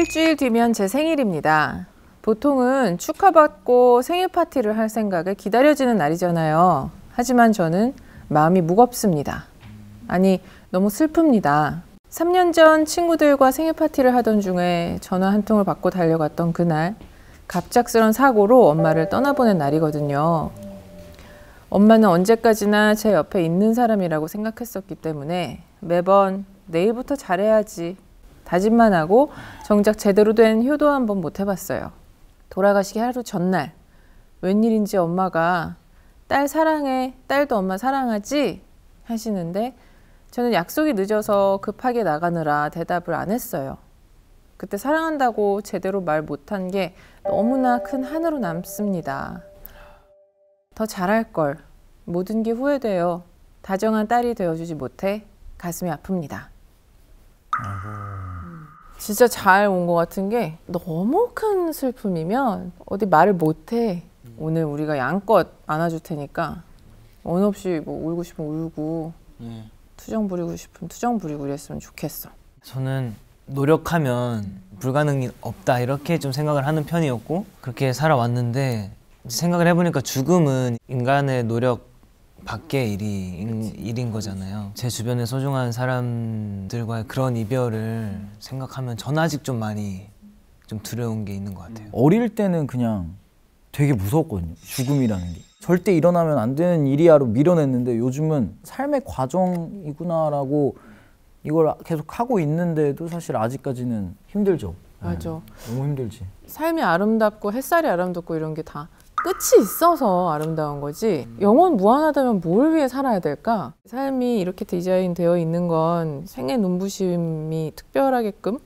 일주일 뒤면 제 생일입니다. 보통은 축하받고 생일 파티를 할 생각에 기다려지는 날이잖아요. 하지만 저는 마음이 무겁습니다. 아니, 너무 슬픕니다. 3년 전 친구들과 생일 파티를 하던 중에 전화 한 통을 받고 달려갔던 그날, 갑작스런 사고로 엄마를 떠나보낸 날이거든요. 엄마는 언제까지나 제 옆에 있는 사람이라고 생각했었기 때문에 매번 내일부터 잘해야지 다짐만 하고 정작 제대로 된 효도 한번 못 해봤어요. 돌아가시기 하루 전날 웬일인지 엄마가 딸 사랑해, 딸도 엄마 사랑하지 하시는데 저는 약속이 늦어서 급하게 나가느라 대답을 안 했어요. 그때 사랑한다고 제대로 말 못한 게 너무나 큰 한으로 남습니다. 더 잘할 걸. 모든 게 후회돼요. 다정한 딸이 되어주지 못해 가슴이 아픕니다. 진짜 잘 온 것 같은 게 너무 큰 슬픔이면 어디 말을 못해. 오늘 우리가 양껏 안아줄 테니까 원 없이 뭐 울고 싶으면 울고 네. 투정 부리고 싶으면 투정 부리고 이랬으면 좋겠어. 저는 노력하면 불가능이 없다 이렇게 좀 생각을 하는 편이었고 그렇게 살아왔는데 생각을 해보니까 죽음은 인간의 노력 밖의 일이 인, 일인 거잖아요. 제 주변에 소중한 사람들과의 그런 이별을 생각하면 전 아직 좀 많이 좀 두려운 게 있는 것 같아요. 어릴 때는 그냥 되게 무서웠거든요. 죽음이라는 게. 절대 일어나면 안 되는 일이야로 밀어냈는데 요즘은 삶의 과정이구나라고 이걸 계속 하고 있는데도 사실 아직까지는 힘들죠. 맞아. 네, 너무 힘들지. 삶이 아름답고 햇살이 아름답고 이런 게 다 끝이 있어서 아름다운 거지. 영원 무한하다면 뭘 위해 살아야 될까? 삶이 이렇게 디자인되어 있는 건 생의 눈부심이 특별하게끔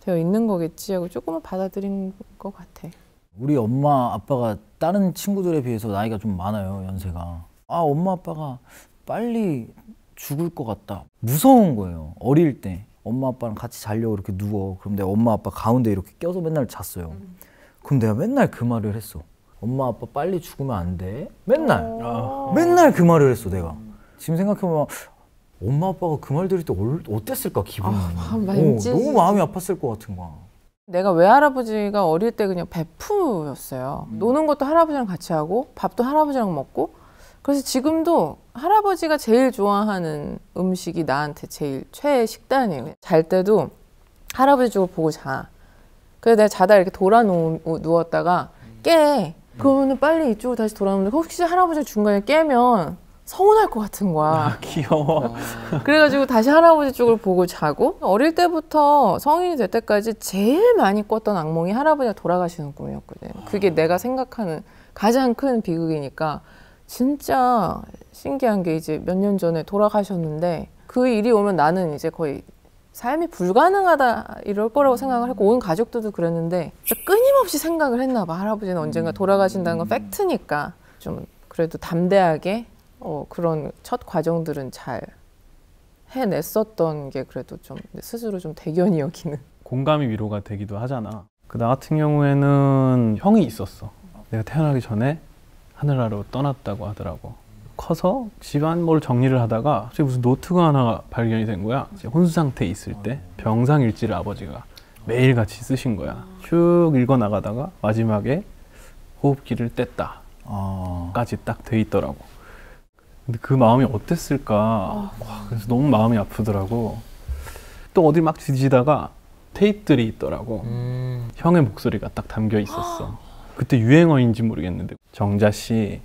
되어 있는 거겠지 하고 조금은 받아들인 것 같아. 우리 엄마 아빠가 다른 친구들에 비해서 나이가 좀 많아요 연세가. 아 엄마 아빠가 빨리 죽을 것 같다. 무서운 거예요 어릴 때. 엄마 아빠랑 같이 자려고 이렇게 누워. 그럼 내가 엄마 아빠 가운데 이렇게 껴서 맨날 잤어요. 그럼 내가 맨날 그 말을 했어 엄마 아빠 빨리 죽으면 안 돼 맨날 맨날 그 말을 했어 내가 지금 생각해보면 엄마 아빠가 그 말 들을 때 얼- 어땠을까 기분이 아, 어, 마음 찢어지지. 너무 마음이 아팠을 것 같은 거야 내가 외할아버지가 어릴 때 그냥 베프였어요. 노는 것도 할아버지랑 같이 하고 밥도 할아버지랑 먹고 그래서 지금도 할아버지가 제일 좋아하는 음식이 나한테 제일 최애 식단이에요. 잘 때도 할아버지 쪽을 보고 자. 그래서 내가 자다 이렇게 돌아 누, 누웠다가 깨. 그러면 빨리 이쪽으로 다시 돌아오는데 혹시 할아버지 중간에 깨면 서운할 것 같은 거야. 귀여워. 그래가지고 다시 할아버지 쪽을 보고 자고 어릴 때부터 성인이 될 때까지 제일 많이 꿨던 악몽이 할아버지가 돌아가시는 꿈이었거든. 그게 내가 생각하는 가장 큰 비극이니까 진짜 신기한 게 이제 몇 년 전에 돌아가셨는데 그 일이 오면 나는 이제 거의 삶이 불가능하다 이럴 거라고 생각을 했고 온 가족들도 그랬는데 끊임없이 생각을 했나 봐 할아버지는 언젠가 돌아가신다는 건 팩트니까 좀 그래도 담대하게 어, 그런 첫 과정들은 잘 해냈었던 게 그래도 좀 스스로 좀 대견이 여기는 공감이 위로가 되기도 하잖아. 그 나 같은 경우에는 형이 있었어. 내가 태어나기 전에 하늘나라로 떠났다고 하더라고. 커서 집안 뭘 정리를 하다가 갑자기 무슨 노트가 하나 발견이 된 거야. 혼수 상태에 있을 때 병상일지를 아버지가 매일 같이 쓰신 거야. 쭉 읽어 나가다가 마지막에 호흡기를 뗐다. 아... 까지 딱 돼 있더라고. 근데 그 마음이 어땠을까? 와, 그래서 너무 마음이 아프더라고. 또 어디 막 뒤지다가 테이프들이 있더라고. 음, 형의 목소리가 딱 담겨 있었어. 그때 유행어인지 모르겠는데 정자 씨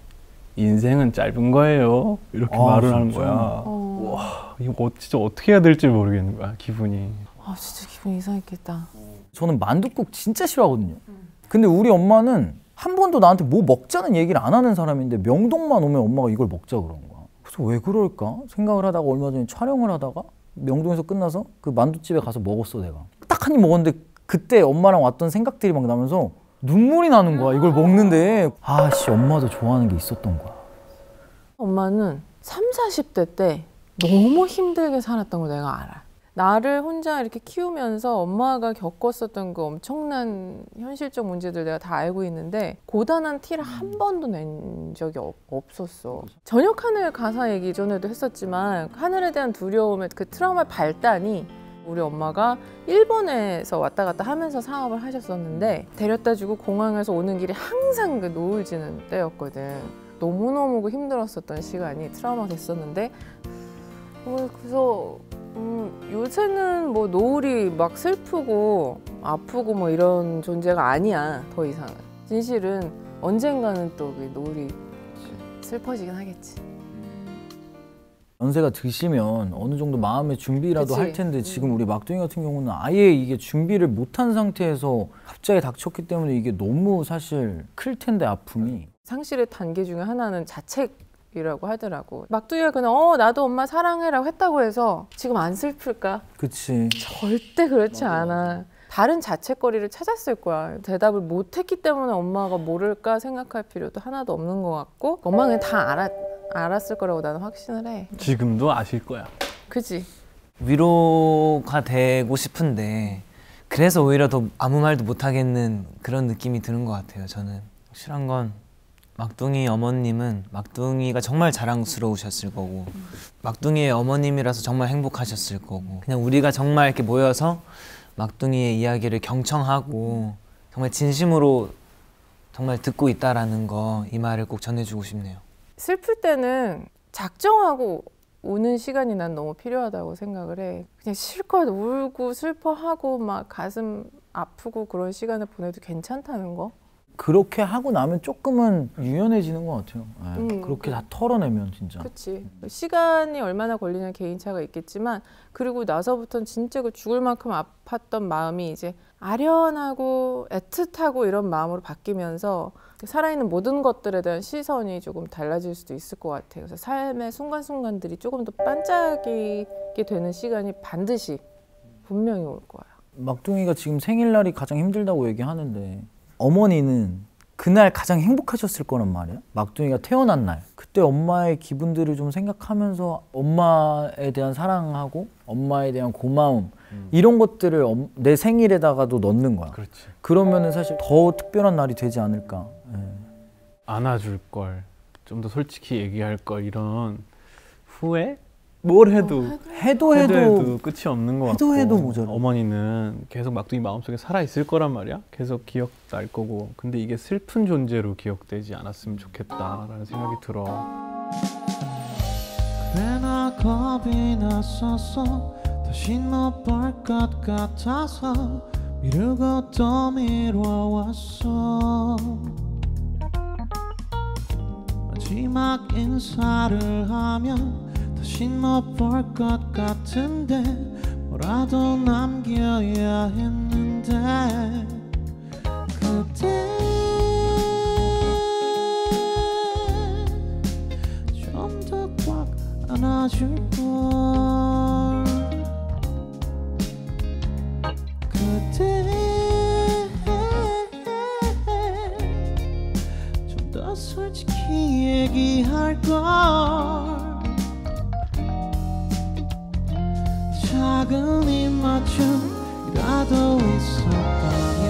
인생은 짧은 거예요. 이렇게 아, 말을 하는 진짜? 거야. 어, 와, 이거 어- 진짜 어떻게 해야 될지 모르겠는 거야 기분이. 아 진짜 기분 이상했겠다 저는 만둣국 진짜 싫어하거든요. 근데 우리 엄마는 한 번도 나한테 뭐 먹자는 얘기를 안 하는 사람인데 명동만 오면 엄마가 이걸 먹자 그런 거야. 그래서 왜 그럴까 생각을 하다가 얼마 전에 촬영을 하다가 명동에서 끝나서 그 만두집에 가서 먹었어 내가. 딱 한 입 먹었는데 그때 엄마랑 왔던 생각들이 막 나면서 눈물이 나는 거야 이걸 먹는데 아씨 엄마도 좋아하는 게 있었던 거야. 엄마는 3, 40대 때 너무 힘들게 살았던 걸 내가 알아. 나를 혼자 이렇게 키우면서 엄마가 겪었었던 그 엄청난 현실적 문제들 내가 다 알고 있는데 고단한 티를 한 번도 낸 적이 없, 없었어. 저녁 하늘 가사 얘기 전에도 했었지만 하늘에 대한 두려움의 그 트라우마 발단이 우리 엄마가 일본에서 왔다 갔다 하면서 사업을 하셨었는데 데려다 주고 공항에서 오는 길이 항상 그 노을 지는 때였거든. 너무너무 그 힘들었었던 시간이 트라우마 됐었는데 어, 그래서 음, 요새는 뭐 노을이 막 슬프고 아프고 뭐 이런 존재가 아니야 더 이상 진실은 언젠가는 또그 노을이 슬퍼지긴 하겠지 연세가 드시면 어느 정도 마음의 준비라도 그치. 할 텐데 지금 우리 막둥이 같은 경우는 아예 이게 준비를 못한 상태에서 갑자기 닥쳤기 때문에 이게 너무 사실 클 텐데 아픔이 상실의 단계 중에 하나는 자책 이라고 하더라고 막둥이가 그냥 어 나도 엄마 사랑해라고 했다고 해서 지금 안 슬플까 그치 절대 그렇지 않아. 다른 자책거리를 찾았을 거야. 대답을 못했기 때문에 엄마가 모를까 생각할 필요도 하나도 없는 것 같고 그냥 다 알았, 알았을 거라고 나는 확신을 해. 지금도 아실 거야. 그지? 위로가 되고 싶은데 그래서 오히려 더 아무 말도 못 하겠는 그런 느낌이 드는 것 같아요. 저는 확실한 건 막둥이 어머님은 막둥이가 정말 자랑스러우셨을 거고 막둥이의 어머님이라서 정말 행복하셨을 거고 그냥 우리가 정말 이렇게 모여서 막둥이의 이야기를 경청하고 정말 진심으로 정말 듣고 있다라는 거 이 말을 꼭 전해주고 싶네요. 슬플 때는 작정하고 우는 시간이 난 너무 필요하다고 생각을 해. 그냥 실컷 울고 슬퍼하고 막 가슴 아프고 그런 시간을 보내도 괜찮다는 거. 그렇게 하고 나면 조금은 유연해지는 것 같아요 예, 음, 그렇게 그- 다 털어내면 진짜 그치. 시간이 얼마나 걸리냐 개인차가 있겠지만 그리고 나서부터는 진짜 그 죽을 만큼 아팠던 마음이 이제 아련하고 애틋하고 이런 마음으로 바뀌면서 살아있는 모든 것들에 대한 시선이 조금 달라질 수도 있을 것 같아요. 그래서 삶의 순간순간들이 조금 더 반짝이게 되는 시간이 반드시 분명히 올 거야. 막둥이가 지금 생일날이 가장 힘들다고 얘기하는데 어머니는 그날 가장 행복하셨을 거란 말이야. 막둥이가 태어난 날. 그때 엄마의 기분들을 좀 생각하면서 엄마에 대한 사랑하고 엄마에 대한 고마움 이런 것들을 엄- 내 생일에다가도 넣는 거야. 그렇지. 그러면은 사실 더 특별한 날이 되지 않을까. 예. 안아줄 걸, 좀 더 솔직히 얘기할 걸 이런 후회? 뭘 해도 해도 해도, 해도, 해도 끝이 없는 것 해도 같고 해도 모자라. 어머니는 계속 막둥이 마음속에 살아 있을 거란 말이야. 계속 기억 날 거고. 근데 이게 슬픈 존재로 기억되지 않았으면 좋겠다라는 생각이 들어. 그래 나 겁이 났었어 다시 못볼 것 같아서 미루고 또 미뤄왔어. 마지막 인사를 하면 다시 못볼 것 같은데 뭐라도 남겨야 했는데 그때 좀 더 꽉 안아줄 걸 그때 좀더 솔직히 얘기할 걸. 작은 입맞춤이라도 있었다면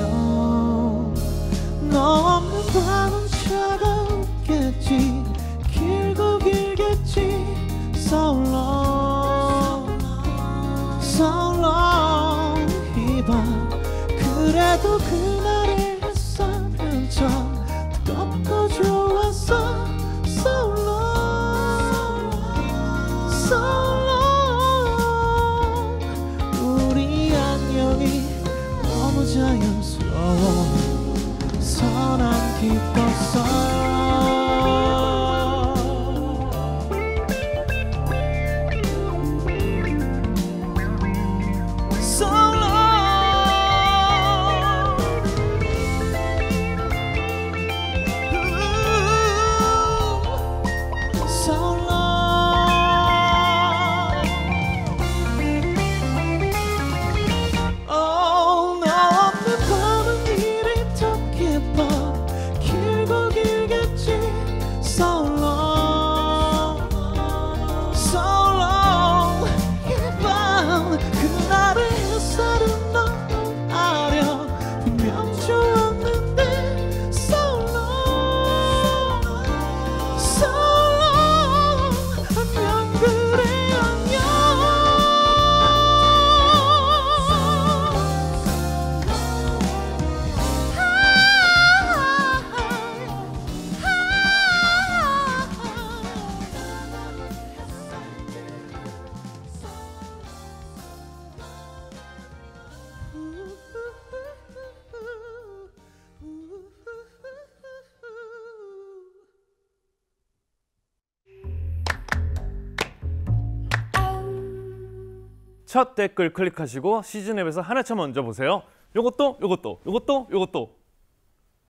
너 없는 밤은 차가웠겠지 첫 댓글 클릭하시고 시즌 앱에서 하나차 먼저 보세요. 요것도 요것도 요것도 요것도